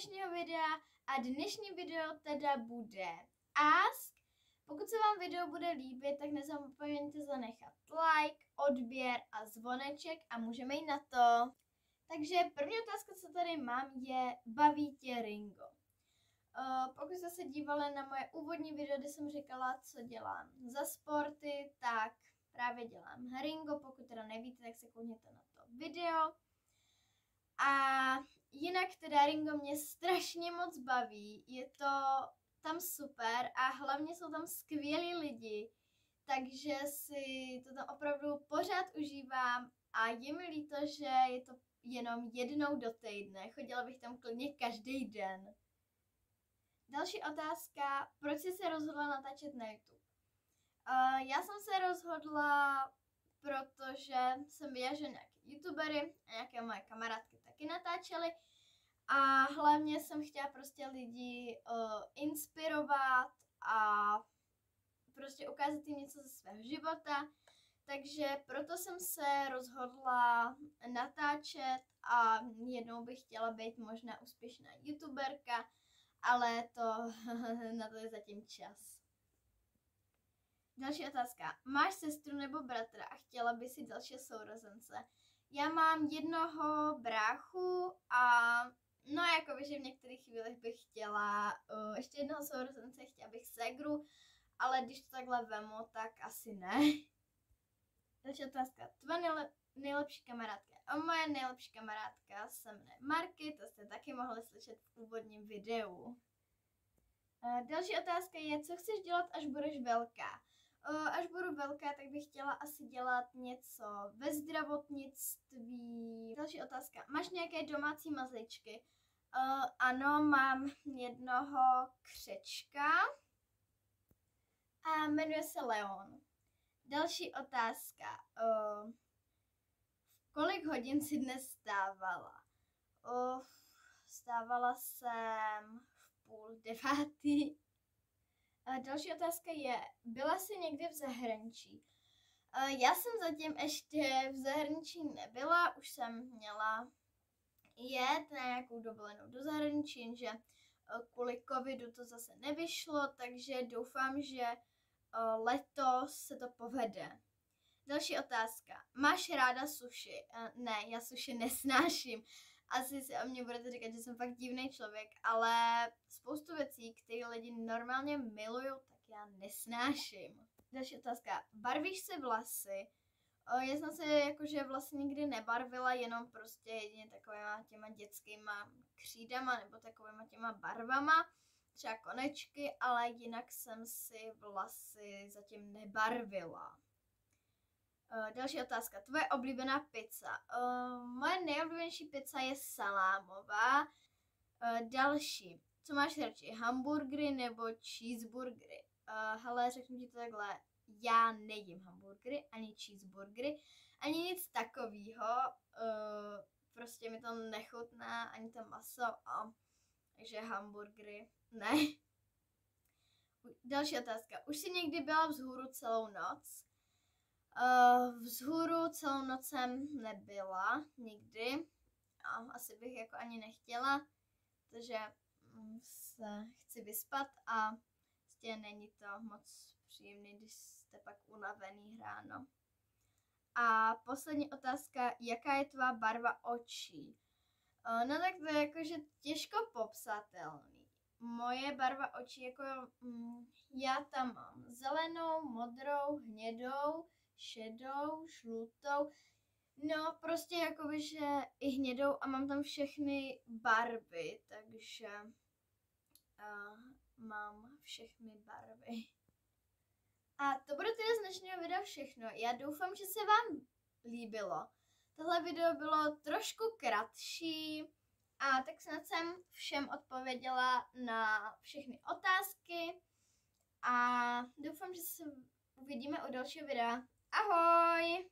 dnešního videa a dnešní video teda bude Ask. Pokud se vám video bude líbit, tak nezapomeňte zanechat like, odběr a zvoneček a můžeme jít na to. Takže první otázka, co tady mám, je baví tě Ringo. Uh, pokud jste se dívali na moje úvodní video, kde jsem říkala, co dělám za sporty, tak právě dělám Ringo. Pokud teda nevíte, tak se koukněte na to video. A jinak teda Ringo mě strašně moc baví. Je to tam super a hlavně jsou tam skvělí lidi, takže si to tam opravdu pořád užívám a je mi líto, že je to jenom jednou do týdne. Chodila bych tam klidně každý den. Další otázka, proč jsi se rozhodla natáčet na YouTube? Uh, já jsem se rozhodla, protože jsem viděla, že nějaké youtubery a nějaké moje kamarádky taky natáčely a hlavně jsem chtěla prostě lidi uh, inspirovat a prostě ukázat jim něco ze svého života. Takže proto jsem se rozhodla natáčet a jednou bych chtěla být možná úspěšná youtuberka, ale to na to je zatím čas. Další otázka. Máš sestru nebo bratra a chtěla by si další sourozence? Já mám jednoho bráchu a No, jako že v některých chvílích bych chtěla uh, ještě jednoho sourozence, chtěla bych segru, ale když to takhle vemu, tak asi ne. Další otázka. Tvoje nejle- nejlepší kamarádka. A moje nejlepší kamarádka se jmenuje Marky, to jste taky mohli slyšet v úvodním videu. Uh, další otázka je, co chceš dělat, až budeš velká? Až budu velká, tak bych chtěla asi dělat něco ve zdravotnictví. Další otázka. Máš nějaké domácí mazličky? Uh, ano, mám jednoho křečka a jmenuje se Leon. Další otázka. Uh, kolik hodin si dnes stávala? Uh, stávala jsem v půl devátý. Další otázka je, byla jsi někdy v zahraničí? Já jsem zatím ještě v zahraničí nebyla, už jsem měla jet na nějakou dovolenou do zahraničí, jenže eh, kvůli covidu to zase nevyšlo, takže doufám, že eh, letos se to povede. Další otázka. Máš ráda suši? Uh, ne, já suši nesnáším. Asi si o mě budete říkat, že jsem fakt divný člověk, ale spoustu věcí, které lidi normálně milují, tak já nesnáším. Další otázka. Barvíš si vlasy? Já jsem se jakože vlastně nikdy nebarvila, jenom prostě jedině takovýma těma dětskýma křídama nebo takovýma těma barvama, třeba konečky, ale jinak jsem si vlasy zatím nebarvila. Další otázka. Tvoje oblíbená pizza. Moje nejoblíbenější pizza je salámová. Další. Co máš radši? Hamburgery nebo cheeseburgery? Hele, řeknu ti to takhle já nejím hamburgery, ani cheeseburgery, ani nic takového. Uh, prostě mi to nechutná, ani to maso, a, takže hamburgery ne. Další otázka. Už jsi někdy byla vzhůru celou noc? Uh, vzhůru celou noc jsem nebyla nikdy. A asi bych jako ani nechtěla, takže mm, se chci vyspat a prostě není to moc příjemný, když jste pak unavený ráno. A poslední otázka, jaká je tvá barva očí? No tak to je jakože těžko popsatelný. Moje barva očí, jako mm, já tam mám zelenou, modrou, hnědou, šedou, žlutou, no prostě jakoby, že i hnědou a mám tam všechny barvy, takže uh, mám všechny barvy. A to bude tedy z dnešního videa všechno. Já doufám, že se vám líbilo. Tohle video bylo trošku kratší a tak snad jsem všem odpověděla na všechny otázky a doufám, že se uvidíme u dalšího videa. Ahoj!